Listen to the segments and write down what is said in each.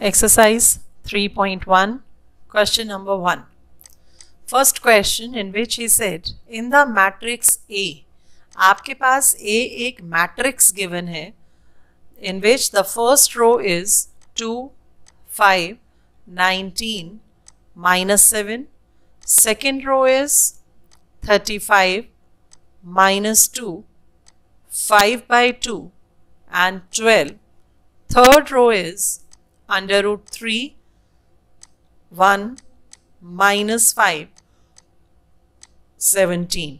Exercise 3.1, question number 1. First question in which he said, in the matrix A, आपके पास A एक matrix given है in which the first row is 2, 5, 19, minus 7. Second row is 35, minus 2, 5 by 2 and 12. Third row is under root 3, 1, minus 5, 17.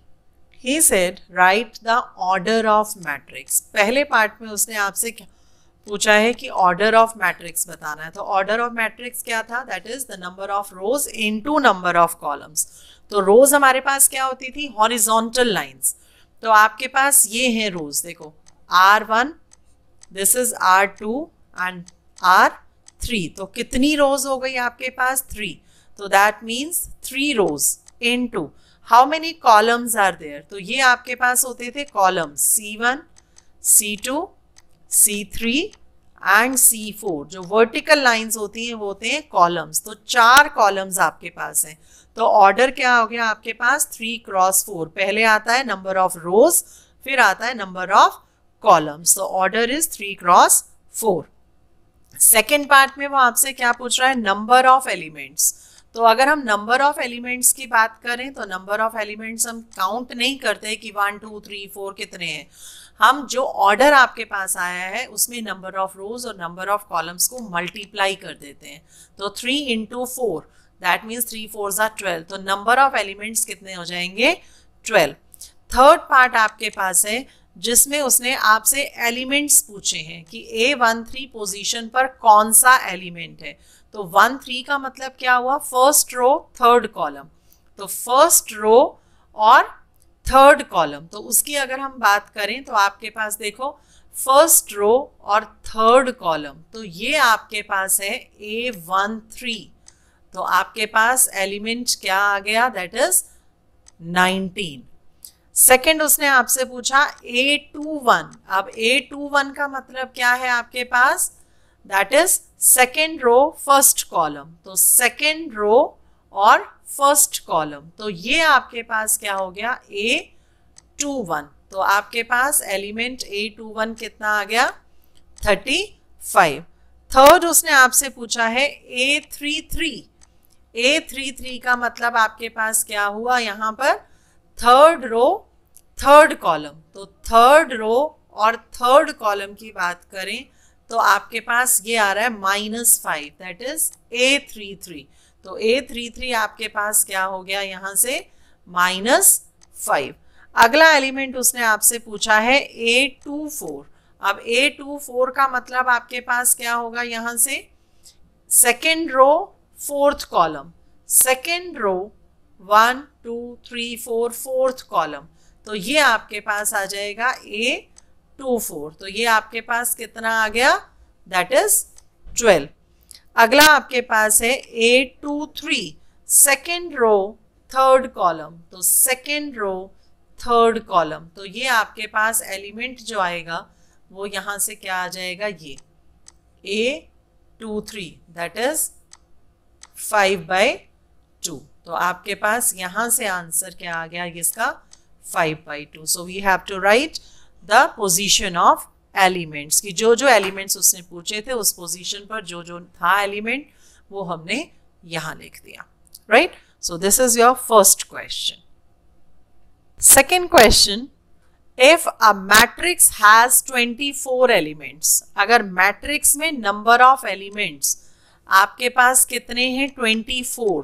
He said write the order of matrix. पहले part में उसने आपसे पूछा है कि ऑर्डर ऑफ़ मैट्रिक्स बताना है। तो ऑर्डर ऑफ़ मैट्रिक्स क्या था? That is the number of rows into number of columns तो रोज हमारे पास क्या होती थी? हॉरिजॉन्टल लाइंस तो आपके पास ये हैं रोज देखो। R one this is R two and R three तो कितनी रोज हो गई आपके पास? थ्री तो that means three rows into how many columns are there तो ये आपके पास होते थे columns C one C two C three and C four जो वर्टिकल लाइंस होती हैं, वो होते हैं कॉलम्स तो चार कॉलम्स आपके पास हैं. तो ऑर्डर क्या हो गया आपके पास? थ्री क्रॉस फोर पहले आता है नंबर ऑफ़ रोज फिर आता है नंबर ऑफ़ कॉलम्स तो order is three cross four second part में वो आपसे क्या पूछ रहा है? नंबर ऑफ़ एलिमेंट्स तो अगर हम नंबर ऑफ़ एलिमेंट्स की बात करें तो नंबर ऑफ़ एलिमेंट्स हम काउंट नहीं करते कि वन टू थ्री फोर कितने हैं। हम जो ऑर्डर आपके पास आया है, उसमें नंबर ऑफ़ रोज और नंबर ऑफ़ कॉलम्स को मल्टीप्लाई कर देते हैं। तो three into four that means three four ज़ा ट्वेल्व तो नंबर ऑफ़ एलिमेंट्स कितने हो जाएँगे? ट्वेल्व थर्ड पार्ट आपके पास है जिसमें उसने आपसे एलिमेंट्स पूछे हैं कि ए वन थ्री पोजिशन पर कौन सा एलिमेंट है। तो वन थ्री का मतलब क्या हुआ? फ़र्स्ट रो थर्ड कॉलम तो फ़र्स्ट रो और थर्ड कॉलम तो उसकी अगर हम बात करें तो आपके पास देखो फ़र्स्ट रो और थर्ड कॉलम तो ये आपके पास है ए वन थ्री तो आपके पास एलिमेंट क्या आ गया? दैट इज़ नाइनटीन सेकेंड उसने आपसे पूछा ए टू वन अब ए टू वन का मतलब क्या है आपके पास? That is second row first column तो सेकेंड रो और फ़र्स्ट कॉलम तो ये आपके पास क्या हो गया? ए टू वन तो आपके पास एलिमेंट ए टू वन कितना आ गया? थर्टी फाइव थर्ड उसने आपसे पूछा है A three three A three three का मतलब आपके पास क्या हुआ? यहाँ पर थर्ड रो थर्ड कॉलम तो थर्ड रो और थर्ड कॉलम की बात करें तो आपके पास ये आ रहा है minus five that is A three three तो ए थ्री थ्री आपके पास क्या हो गया यहाँ से? माइनस फाइव अगला एलिमेंट उसने आपसे पूछा है ए टू फोर अब ए टू फोर का मतलब आपके पास क्या होगा यहाँ से? Second row fourth column second row one two three four fourth column तो ये आपके पास आ जाएगा ए टू फोर। तो ये आपके पास कितना आ गया? दैट इज़ ट्वेल्व अगला आपके पास है A two three second row third column तो सेकेंड रो थर्ड कॉलम तो ये आपके पास एलिमेंट जो आएगा, वो यहाँ से क्या आ जाएगा? ये A two three that is five by two तो आपके पास यहाँ से आंसर क्या आ गया? इसका five by two so we have to write the position of elements कि जो जो एलिमेंट्स उसने पूछे थे, उस पोजिशन पर जो जो था एलिमेंट वो हमने यहाँ लिख दिया। Right so this is your first question second question if a matrix has 24 elements अगर मैट्रिक्स में नंबर ऑफ़ एलिमेंट्स आपके पास कितने हैं? 24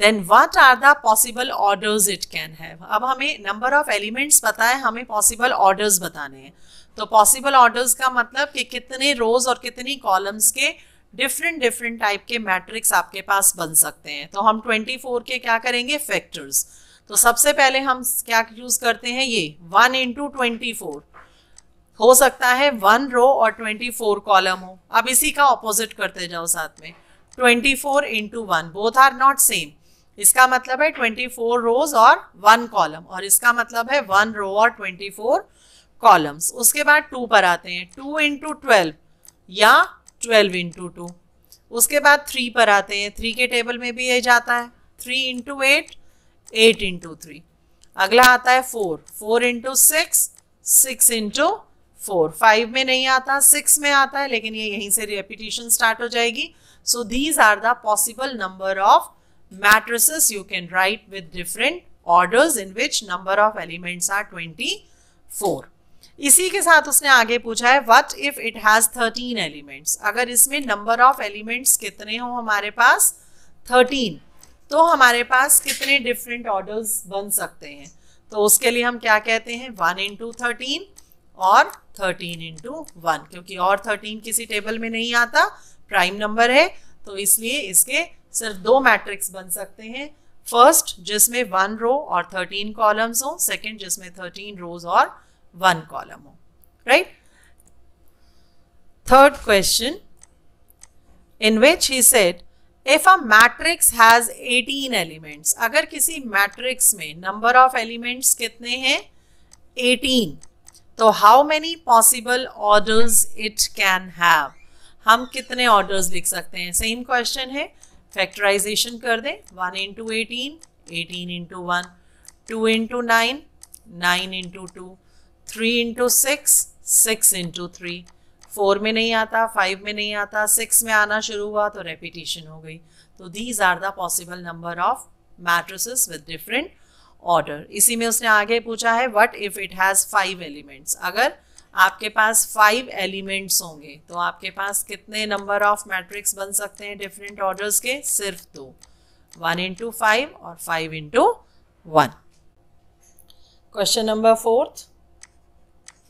then what are the possible orders it can have अब हमें नंबर ऑफ़ एलिमेंट्स पता है, हमें पॉसिबल ऑर्डर्स बताने हैं। तो पॉसिबल ऑर्डर्स का मतलब कि कितने रोज और कितनी कॉलम्स के डिफरेंट डिफरेंट टाइप के मैट्रिक्स आपके पास बन सकते हैं। तो हम 24 के क्या करेंगे? फैक्टर्स तो सबसे पहले हम क्या यूज़ करते हैं? ये वन इंटू ट्वेंटी फोर हो सकता है वन रो और ट्वेंटी फोर कॉलम हो। अब इसी का ऑपोजिट करते जाओ साथ में। Twenty four into one both are not same इसका मतलब है ट्वेंटी फोर रोज और वन कॉलम और इसका मतलब है वन रो और ट्वेंटी फोर कॉलम्स उसके बाद टू पर आते हैं। टू इंटू ट्वेल्व या ट्वेल्व इंटू टू उसके बाद थ्री पर आते हैं। थ्री के टेबल में भी ये जाता है। Three into eight eight into three अगला आता है four four into six six into four five में नहीं आता सिक्स में आता है, लेकिन ये यहीं से रेपिटेशन स्टार्ट हो जाएगी. So these are the possible number of matrices, you can write with different orders in which number of elements are 24 इसी के साथ उसने आगे पूछा है what if it has 13 elements अगर इसमें नंबर ऑफ़ एलिमेंट्स कितने हो हमारे पास? 13 तो हमारे पास कितने डिफरेंट ऑर्डर्स बन सकते हैं? तो उसके लिए हम क्या कहते हैं? वन इंटू थर्टीन और थर्टीन इंटू वन क्योंकि और थर्टीन किसी टेबल में नहीं आता प्राइम नंबर है तो इसलिए इसके सिर्फ़ दो मैट्रिक्स बन सकते हैं। फ़र्स्ट जिसमें वन रो और थर्टीन कॉलम्स हो। सेकंड जिसमें थर्टीन रोज और वन कॉलम हो। Right third question in which he said if a matrix has 18 elements, अगर किसी मैट्रिक्स में नंबर ऑफ़ एलिमेंट्स कितने हैं? 18 तो how many possible orders it can have हम कितने ऑर्डर्स लिख सकते हैं? सेम क्वेश्चन है। फैक्टराइजेशन कर दें। One into eighteen eighteen into one two into nine nine into two three into six six into three four में नहीं आता फाइव में नहीं आता सिक्स में आना शुरू हुआ तो रेपिटेशन हो गई। तो these are the possible number of matrices with different order इसी में उसने आगे पूछा है what if it has five elements अगर आपके पास फाइव एलिमेंट्स होंगे। तो आपके पास कितने नंबर ऑफ़ मैट्रिक्स बन सकते हैं डिफरेंट ऑर्डर्स के? सिर्फ़ दो। वन इंटू फाइव और five into one question number fourth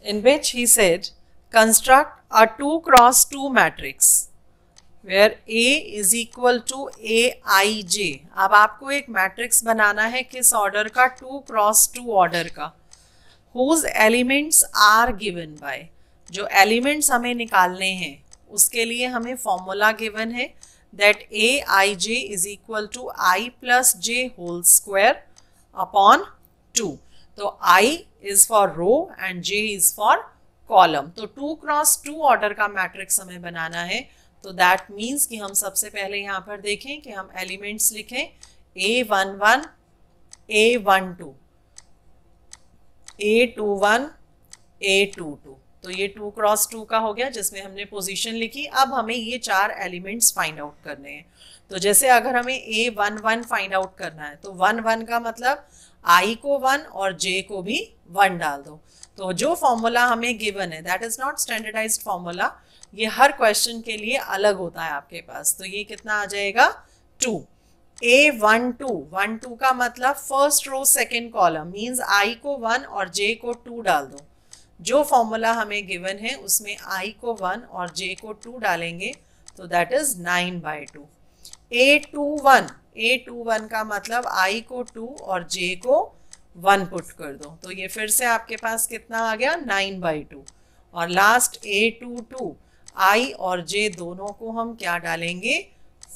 in which he said construct a two cross two matrix where A is equal to A I J अब आपको एक मैट्रिक्स बनाना है किस ऑर्डर का? टू क्रॉस टू ऑर्डर का। Whose elements are given by जो elements हमें निकालने हैं, उसके लिए हमें फॉर्मूला गिवन है that A I J is equal to I plus J whole square upon two तो I is for row and J is for column तो टू क्रॉस टू ऑर्डर का मैट्रिक्स हमें बनाना है तो दैट मीन्स कि हम सबसे पहले यहाँ पर देखें कि हम एलिमेंट्स लिखें A one one A one two A two one A two two. तो ये टू क्रॉस टू का हो गया, जिसमें हमने पोजीशन लिखी। अब हमें ये चार एलिमेंट्स फाइंड आउट करने हैं। तो जैसे अगर हमें A one one find out करना है तो वन वन का मतलब आई को वन और जे को भी वन डाल दो। तो जो फॉर्मूला हमें गिवन है that is not standardize formula ये हर क्वेश्चन के लिए अलग होता है आपके पास। तो ये कितना आ जाएगा? Two. A one two one two का मतलब first row second column means I को वन और जे को टू डाल दो। जो फॉर्मूला हमें गिवन है, उसमें आई को वन और जे को टू डालेंगे तो that is nine by two A two one A two one का मतलब आई को टू और जे को वन पुट कर दो। तो ये फिर से आपके पास कितना आ गया? नाइन बाई टू और last A two two I और जे दोनों को हम क्या डालेंगे?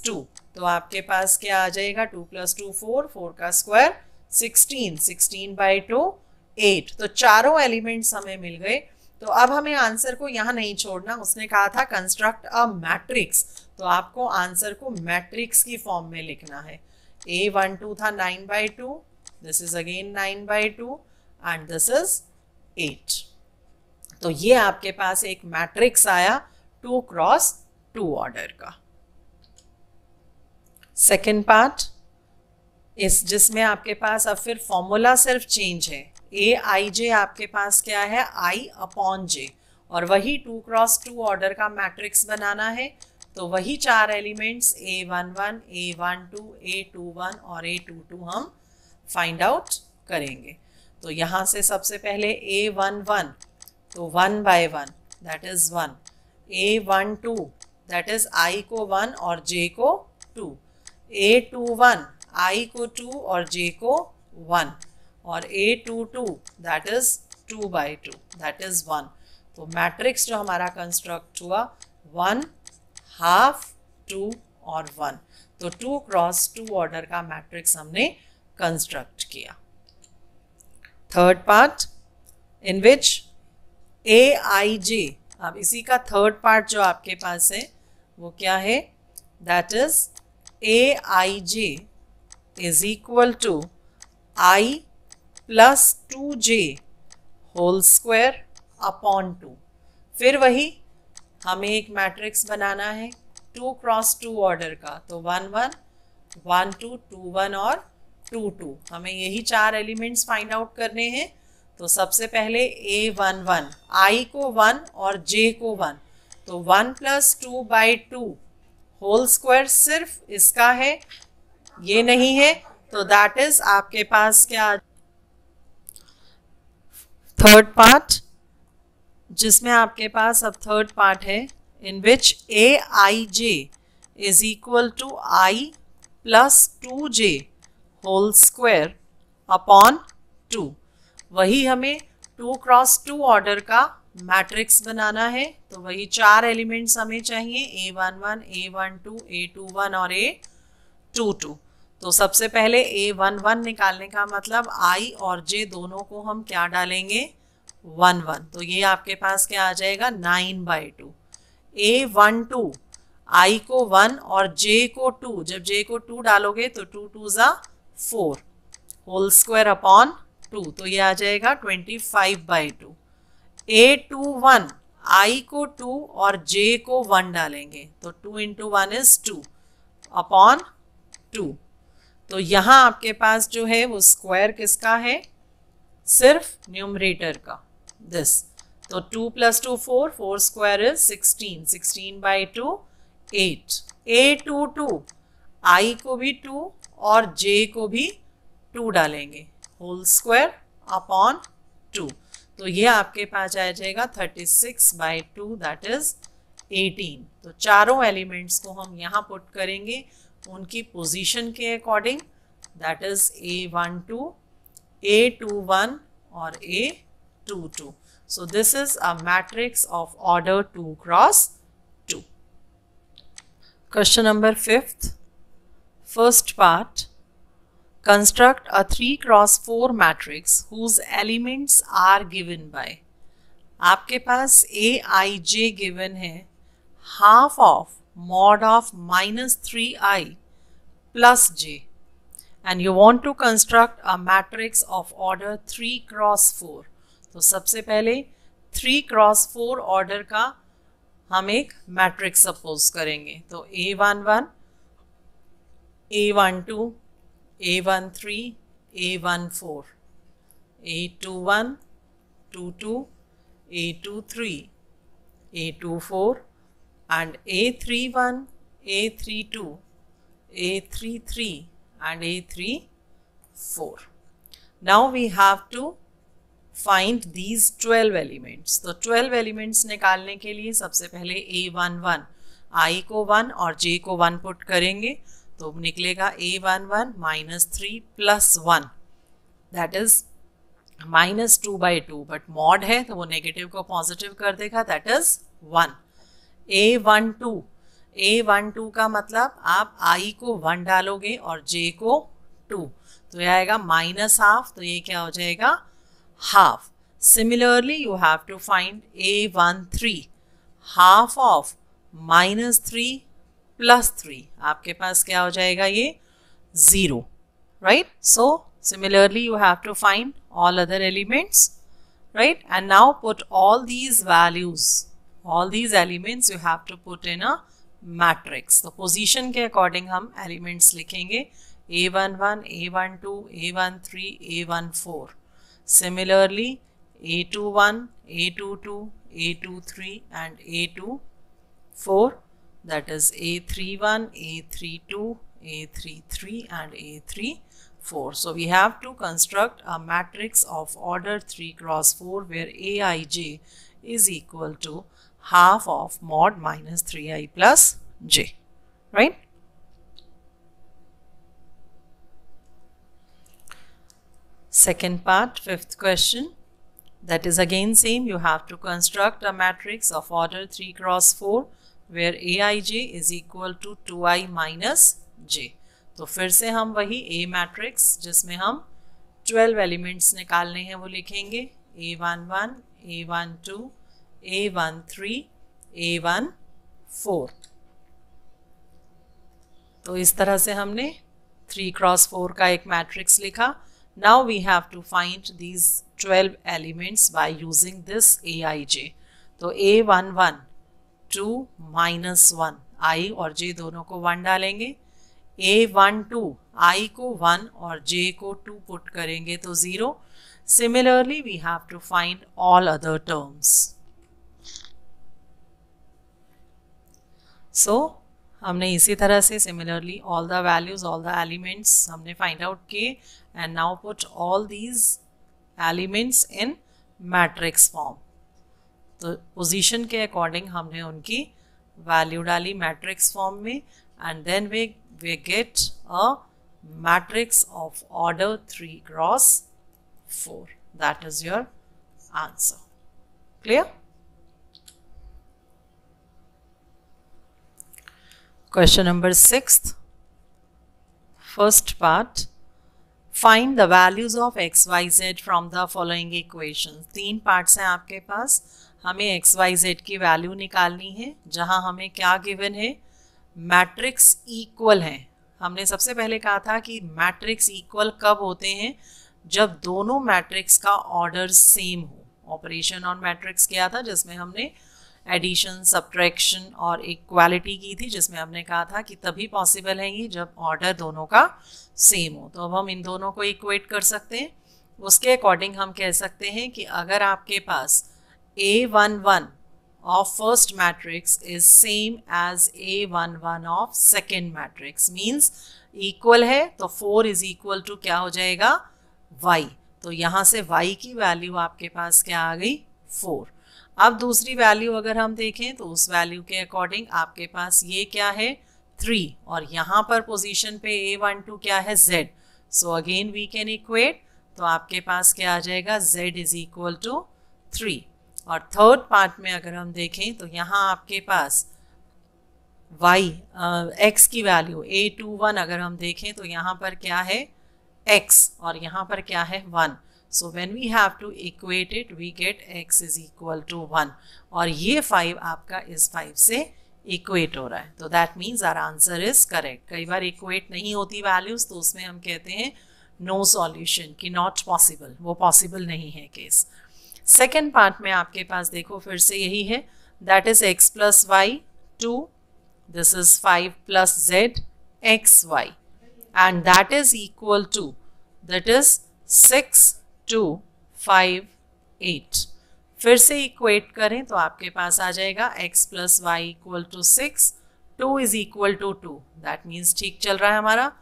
टू। तो आपके पास क्या आ जाएगा? Two plus two four four का square sixteen sixteen by two eight तो चारों एलिमेंट्स हमें मिल गए। तो अब हमें आंसर को यहाँ नहीं छोड़ना। उसने कहा था कंस्ट्रक्ट अ मैट्रिक्स तो आपको आंसर को मैट्रिक्स की फॉर्म में लिखना है। ए वन टू था nine by two this is again nine by two and this is eight तो ये आपके पास एक मैट्रिक्स आया टू क्रॉस टू ऑर्डर का। सेकेंड पार्ट इस जिसमें आपके पास, अब फिर फॉर्मूला सिर्फ़ चेंज है। ए आई जे आपके पास क्या है? आई अपॉन जे और वही टू क्रॉस टू ऑर्डर का मैट्रिक्स बनाना है। तो वही चार elements A one one A one two A two one और ए टू टू हम फाइंड आउट करेंगे। तो यहाँ से सबसे पहले ए वन वन तो one by one that is one A one two that is I को वन और जे को two A two one I को टू और जे को वन और A two two that is two by two that is one तो matrix जो हमारा कंस्ट्रक्ट हुआ वन हाफ़ टू और वन तो टू क्रॉस टू ऑर्डर का मैट्रिक्स हमने कंस्ट्रक्ट किया. Third part in which A I J अब इसी का थर्ड पार्ट जो आपके पास है, वो क्या है? That is aij is equal to i plus 2j whole square upon 2 फिर वही हमें एक मैट्रिक्स बनाना है टू क्रॉस टू ऑर्डर का। तो one one one two two one और टू टू हमें यही चार एलिमेंट्स फाइंड आउट करने हैं। तो सबसे पहले ए वन वन आई को वन और जे को वन तो one plus two by two whole square सिर्फ़ इसका है, ये नहीं है तो दैट इज़ आपके पास क्या थर्ड पार्ट जिसमें आपके पास अब थर्ड पार्ट है in which A I J is equal to I plus two J whole square upon two वही हमें टू क्रॉस टू ऑर्डर का मैट्रिक्स बनाना है तो वही चार एलिमेंट्स हमें चाहिए A one one A one two A two one और ए टू टू तो सबसे पहले ए वन वन निकालने का मतलब आई और जे दोनों को हम क्या डालेंगे? वन वन तो ये आपके पास क्या आ जाएगा? Nine by two A one two I को वन और जे को टू जब जे को टू डालोगे तो टू टू ज़ा four whole square upon two तो ये आ जाएगा twenty five by two A two one I को टू और जे को वन डालेंगे। तो two into one is two upon two तो यहाँ आपके पास जो है वो स्क्वायर किसका है? सिर्फ़ न्यूमरेटर का। दिस तो two plus two four four square is sixteen sixteen by two eight A two two I को भी टू और जे को भी टू डालेंगे। होल स्क्वायर अपॉन टू तो ये आपके पास आ जाएगा thirty six by two that is eighteen तो चारों एलिमेंट्स को हम यहाँ पुट करेंगे, उनकी पोजीशन के according that is A one two A two one और A two two so this is a matrix of order 2 cross 2 question number 5th first part Construct a 3 cross 4 matrix whose elements are given by, आपके पास A I J given है half of of minus three I plus J and you want to construct a matrix of order three cross four तो सबसे पहले three cross four order का हम एक matrix suppose करेंगे. तो A one one A one two A13, A14, A21, 22, A23, A24 and A31, A32, A33 and A34. Now we have to find these 12 elements. तो 12 elements निकालने के लिए सबसे पहले A11 I को 1 और J को 1 पुट करेंगे तो निकलेगा A one one minus three plus one that is minus two by two but mod है तो वो नेगेटिव को पॉजिटिव कर देगा. That is one A one two A one two का मतलब आप आई को वन डालोगे और जे को टू तो ये आएगा माइनस हाफ़ तो ये क्या हो जाएगा? Half similarly you have to find A one three half of minus three plus three आपके पास क्या हो जाएगा ये? Zero right so similarly you have to find all other elements right and now put all these values all these elements you have to put in a matrix तो position के according हम elements लिखेंगे. A one one A one two A one three A one four similarly A two one A two two A two three and A two four that is A31, A32, A33 and A34. So we have to construct a matrix of order 3 cross 4 where Aij is equal to half of mod minus 3i plus j, right? Second part, fifth question. That is again same, you have to construct a matrix of order 3 cross 4 J is equal to two I minus J तो फिर से हम वही ए matrix जिसमें हम twelve elements निकालने हैं, वो लिखेंगे। A one one A one two A one three A one four तो इस तरह से हमने थ्री क्रॉस फोर का एक मैट्रिक्स लिखा। Now we have to find these twelve elements by using this A I J तो A one one two minus one. I और जे दोनों को वन डालेंगे। ए वन टू, आई को वन और जे को टू पुट करेंगे तो zero. Similarly we have to find all other terms so हमने इसी तरह से similarly all the values all the elements हमने फाइंड आउट किए। And now put all these elements in matrix form तो पोजीशन के अकॉर्डिंग हमने उनकी वैल्यू डाली मैट्रिक्स फॉर्म में and then we we get a matrix of order three cross four that is your answer clear Question number sixth. First part. Find the values of x, y, z from the following equations. तीन parts हैं आपके पास हमें X Y Z की value निकालनी है, जहाँ हमें क्या गिवन है? मैट्रिक्स इक्वल है। हमने सबसे पहले कहा था कि मैट्रिक्स इक्वल कब होते हैं? जब दोनों मैट्रिक्स का ऑर्डर सेम हो। ऑपरेशन ऑन मैट्रिक्स किया था? जिसमें हमने एडिशन सब्ट्रैक्शन और इक्वालिटी की थी, जिसमें हमने कहा था कि तभी पॉसिबल है ये जब ऑर्डर दोनों का सेम हो। तो अब हम इन दोनों को इक्वेट कर सकते हैं। उसके अकॉर्डिंग हम कह सकते हैं कि अगर आपके पास A one one of first matrix is same as A one one of second matrix means equal है तो फोर इज़ इक्वल टू क्या हो जाएगा? वाई तो यहाँ से वाई की वैल्यू आपके पास क्या आ गई? फोर अब दूसरी वैल्यू अगर हम देखें तो उस वैल्यू के अकॉर्डिंग आपके पास ये क्या है? थ्री और यहाँ पर पोजीशन पे ए वन टू क्या है? Z so again we can equate तो आपके पास क्या आ जाएगा? Z is equal to three और थर्ड पार्ट में अगर हम देखें तो यहाँ आपके पास वाई एक्स की वैल्यू ए टू वन अगर हम देखें तो यहाँ पर क्या है? एक्स और यहाँ पर क्या है? One so when we have to equate it we get x is equal to one और ये फाइव आपका इस फाइव से इक्वेट हो रहा है। तो that means our answer is correct कई बार इक्वेट नहीं होती वैल्यूज़ तो उसमें हम कहते हैं नो सॉल्यूशन कि नॉट पॉसिबल वो पॉसिबल नहीं है केस सेकेंड पार्ट में आपके पास देखो फिर से यही है। That is X plus Y two this is five plus Z X Y and that is equal to that is six two five eight फिर से इक्वेट करें तो आपके पास आ जाएगा x plus Y equal to six two is equal to two that means ठीक चल रहा है हमारा।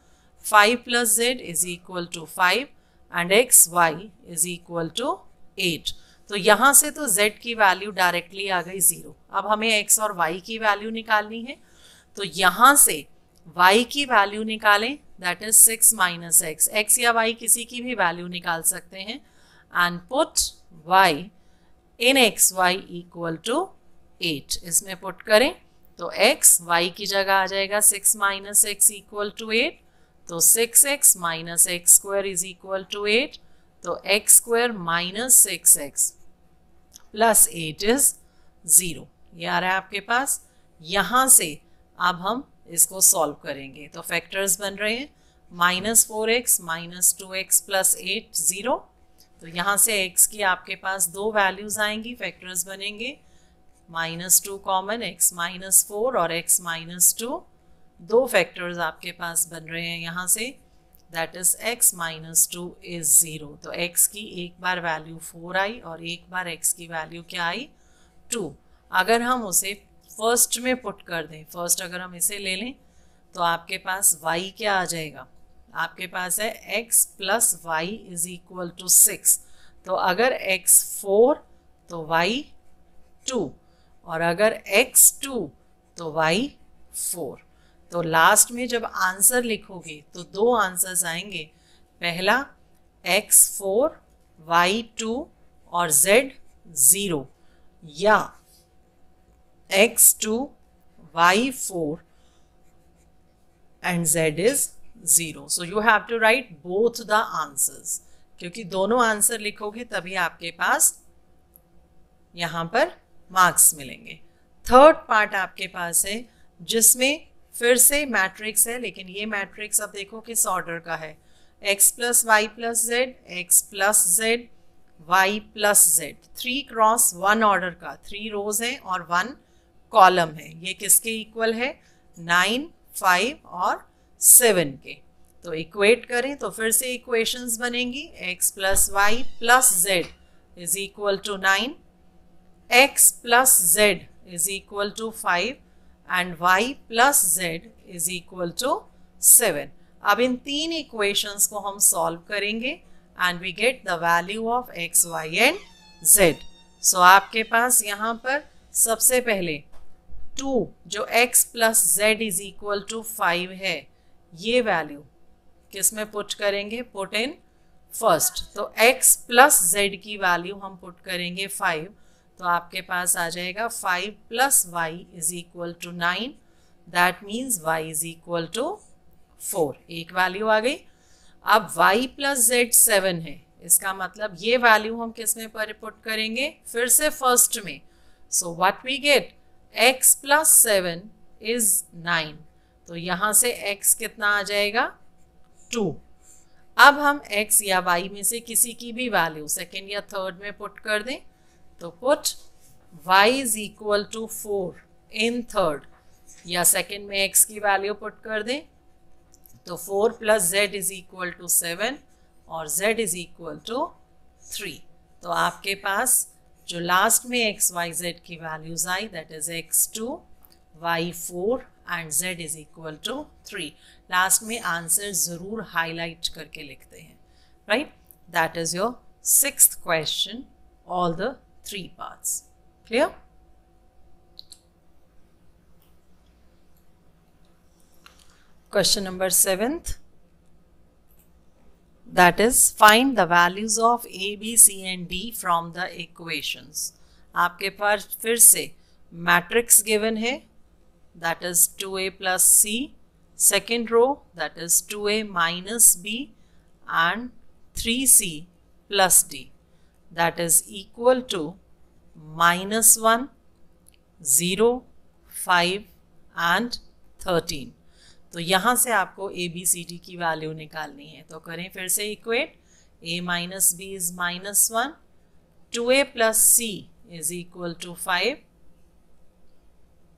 Five plus Z is equal to five and X Y is equal to eight तो यहाँ से तो z की वैल्यू डायरेक्टली आ गई ज़ीरो अब हमें x और y की वैल्यू निकालनी है। तो यहाँ से y की वैल्यू निकालें that is six minus X X या वाई किसी की भी वैल्यू निकाल सकते हैं। And put Y in X Y equal to eight इसमें पुट करें तो एक्स वाई की जगह आ जाएगा six minus X equal to eight तो six X minus X square is equal to eight तो X square minus six X plus eight is zero ये आ रहा है आपके पास। यहाँ से अब हम इसको सॉल्व करेंगे। तो फैक्टर्स बन रहे हैं। Minus four X minus two X plus eight zero तो यहाँ से एक्स की आपके पास दो वैल्यूज़ आएँगी। फैक्टर्स बनेंगे। Minus two common X minus four और एक्स माइनस टू दो फैक्टर्स आपके पास बन रहे हैं यहाँ से। That is X minus two is zero तो एक्स की एक बार वैल्यू फोर आई और एक बार एक्स की वैल्यू क्या आई? टू अगर हम उसे फ़र्स्ट में पुट कर दें फ़र्स्ट अगर हम इसे ले लें तो आपके पास y क्या आ जाएगा? आपके पास है x plus Y is equal to six तो अगर x फोर तो y टू और अगर x टू तो y फोर तो लास्ट में जब आंसर लिखोगे तो दो आंसर्स आएँगे। पहला, x फोर वाई टू और z ज़ीरो या x2 y4 and z is 0 so you have to write both the answers क्योंकि दोनों आंसर लिखोगे, तभी आपके पास यहाँ पर मार्क्स मिलेंगे। थर्ड पार्ट आपके पास है, जिसमें फिर से मैट्रिक्स है, लेकिन ये मैट्रिक्स अब देखो किस ऑर्डर का है। X plus Y plus Z X plus Z Y plus Z three cross one order का थ्री रोज है और वन कॉलम है। ये किसके इक्वल है? नाइन फाइव और सेवन के। तो इक्वेट करें तो फिर से इक्वेशंस बनेंगी। X plus Y plus Z is equal to nine X plus Z is equal to five and Y plus Z is equal to seven अब इन तीन इक्वेशंस को हम सॉल्व करेंगे and we get the value of X Y and Z so आपके पास यहाँ पर सबसे पहले टू जो x plus Z is equal to five है, ये वैल्यू किसमें पुट करेंगे? पुट इन फ़र्स्ट तो x प्लस जेड की वैल्यू हम पुट करेंगे फाइव तो आपके पास आ जाएगा five plus Y is equal to nine that means Y is equal to four एक वैल्यू आ गई। अब y प्लस जेड सेवन है। इसका मतलब ये वैल्यू हम किसमें पर पुट करेंगे? फिर से फ़र्स्ट में। So what we get x plus seven is nine तो यहाँ से x कितना आ जाएगा? टू अब हम x या y में से किसी की भी वैल्यू सेकेंड या थर्ड में पुट कर दें। तो put y is equal to four in third या सेकेंड में x की वैल्यू पुट कर दें तो four plus Z is equal to seven और z is equal to three तो आपके पास जो लास्ट में एक्स वाई जेड की values I that is X two Y four and Z is equal to three last में answer ज़रूर highlight करके लिखते हैं right that is your six question all the three parts clear question number seventh that is find the values of a b c and d from the equations आपके पास फिर से matrix given है that is 2a plus c second row that is 2a minus b and 3c plus d that is equal to minus 1 0 5 and 13 तो यहाँ से आपको A B C D की value निकालनी है। तो करें फिर से equate A minus B is minus one two A plus C is equal to five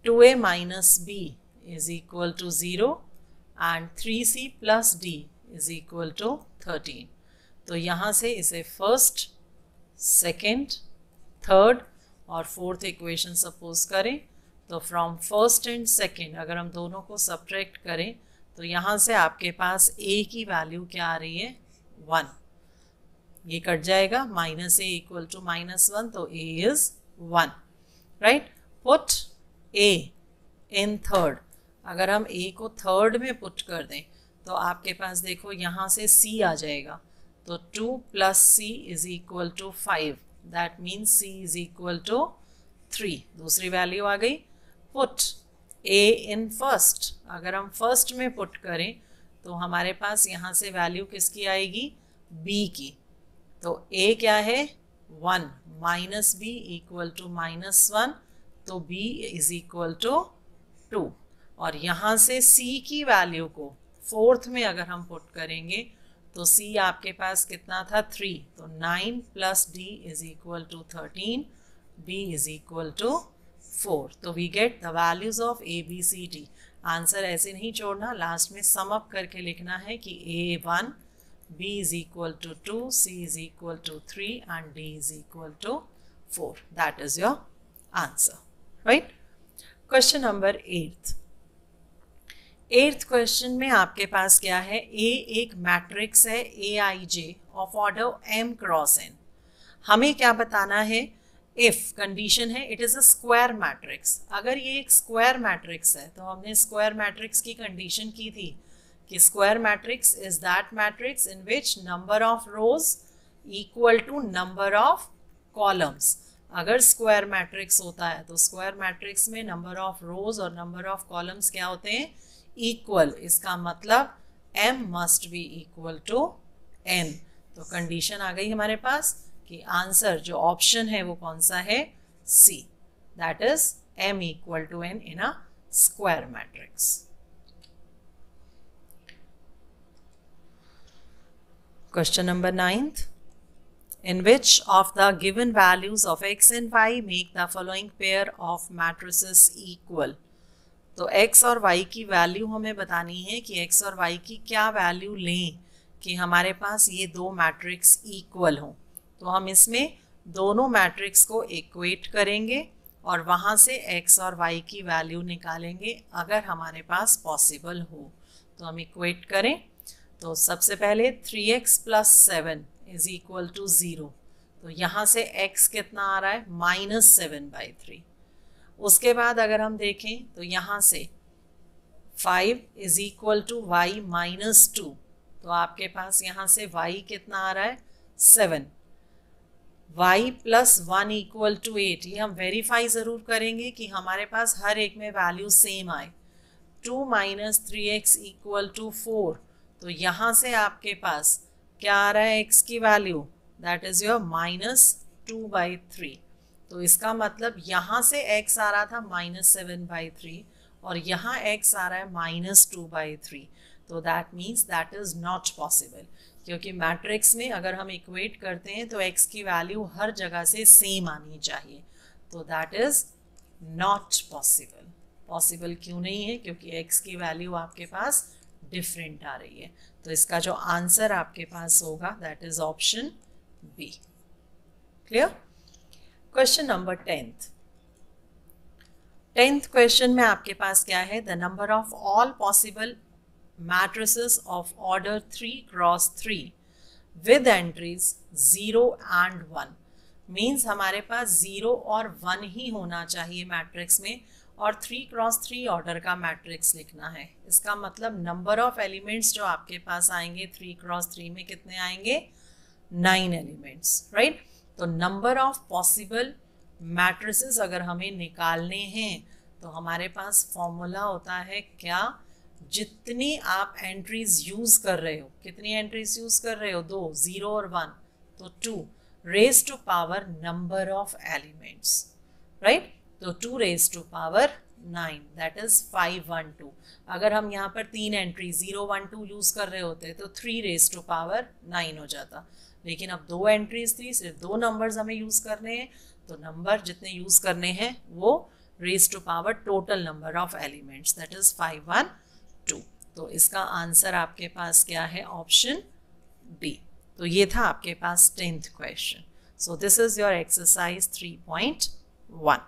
two A minus B is equal to zero and three C plus D is equal to thirteen तो यहाँ से इसे first second third और fourth equation suppose करें तो from first and second अगर हम दोनों को सब्ट्रैक्ट करें तो यहाँ से आपके पास ए की वैल्यू क्या आ रही है? वन ये कट जाएगा minus A equal to minus one तो A is one right put A in third अगर हम ए को थर्ड में पुट कर दें तो आपके पास देखो यहाँ से सी आ जाएगा। तो two plus C is equal to five that means C is equal to three दूसरी वैल्यू आ गई पुट ए इन फ़र्स्ट अगर हम फ़र्स्ट में पुट करें तो हमारे पास यहाँ से वैल्यू किसकी आएगी? बी की. तो ए क्या है? One minus B equal to minus one तो B is equal to two और यहाँ से सी की वैल्यू को फोर्थ में अगर हम पुट करेंगे तो सी आपके पास कितना था? थ्री तो nine plus D is equal to thirteen B is equal to four तो we get the values of A B C D answer ऐसे नहीं छोड़ना. लास्ट में सम अप करके लिखना है कि A one B is equal to two C is equal to three and D is equal to four that is your answer right question number eighth eighth question में आपके पास क्या है? ए एक मैट्रिक्स है, A I J, of order M cross N. हमें क्या बताना है? इफ़ कंडीशन है, it is a square matrix. अगर ये एक स्क्वायर मैट्रिक्स है तो हमने स्क्वायर मैट्रिक्स की कंडीशन की थी कि square matrix is that matrix in which number of rows equal to number of columns. अगर स्क्वायर मैट्रिक्स होता है तो स्क्वायर मैट्रिक्स में नंबर ऑफ़ रोज और नंबर ऑफ़ कॉलम्स क्या होते हैं? इक्वल इसका मतलब M must be equal to N तो कंडीशन आ गई हमारे पास कि आंसर जो ऑप्शन है वो कौन सा है? See that is M equal to N in a square matrix question number ninth in which of the given values of X and Y make the following pair of matrices equal तो x और y की value हमें बतानी है कि x और y की क्या वैल्यू लें कि हमारे पास ये दो मैट्रिक्स इक्वल हों। तो हम इसमें दोनों मैट्रिक्स को इक्वेट करेंगे और वहाँ से x और y की वैल्यू निकालेंगे अगर हमारे पास पॉसिबल हो। तो हम इक्वेट करें। तो सबसे पहले three X plus seven is equal to zero तो यहाँ से x कितना आ रहा है? माइनस सेवन बाई थ्री उसके बाद अगर हम देखें तो यहाँ से five is equal to Y minus two तो आपके पास यहाँ से वाई कितना आ रहा है? Seven Y plus one equal to eight ये हम वेरीफाई ज़रूर करेंगे कि हमारे पास हर एक में वैल्यू सेम आए. Two minus three X equal to four तो यहाँ से आपके पास क्या आ रहा है? एक्स की value that is your minus two by three तो इसका मतलब यहाँ से x आ रहा था माइनस सेवन बाई थ्री और यहाँ x आ रहा है माइनस टू बाई थ्री तो that means that is not possible क्योंकि मैट्रिक्स में अगर हम इक्वेट करते हैं तो x की वैल्यू हर जगह से सेम आनी चाहिए. तो that is not possible possible क्यों नहीं है? क्योंकि x की वैल्यू आपके पास डिफरेंट आ रही है. तो इसका जो आंसर आपके पास होगा that is option B clear question number tenth tenth question में आपके पास क्या है? The number of all possible matrices of order three cross three with entries zero and one means हमारे पास ज़ीरो और वन ही होना चाहिए मैट्रिक्स में और थ्री क्रॉस थ्री ऑर्डर का मैट्रिक्स लिखना है। इसका मतलब नंबर ऑफ़ एलिमेंट्स जो आपके पास आएँगे थ्री क्रॉस थ्री में कितने आएँगे? नाइन एलिमेंट्स राइट तो नंबर ऑफ़ पॉसिबल मैट्रिसेस अगर हमें निकालने हैं तो हमारे पास फॉर्मूला होता है क्या? जितनी आप एंट्रीज यूज़ कर रहे हो, कितनी एंट्रीज यूज़ कर रहे हो? दो ज़ीरो और वन तो two raise to power number of elements right तो two raise to power nine that is five one two अगर हम यहाँ पर तीन entry zero one two use कर रहे होते तो three raise to power nine हो जाता. लेकिन अब दो एंट्रीज थी, सिर्फ़ दो नंबर्स हमें यूज़ करने हैं तो नंबर जितने यूज़ करने हैं, वो raise to power total number of elements that is five one two तो इसका आंसर आपके पास क्या है? ऑप्शन बी तो ये था आपके पास tenth question so this is your exercise three point one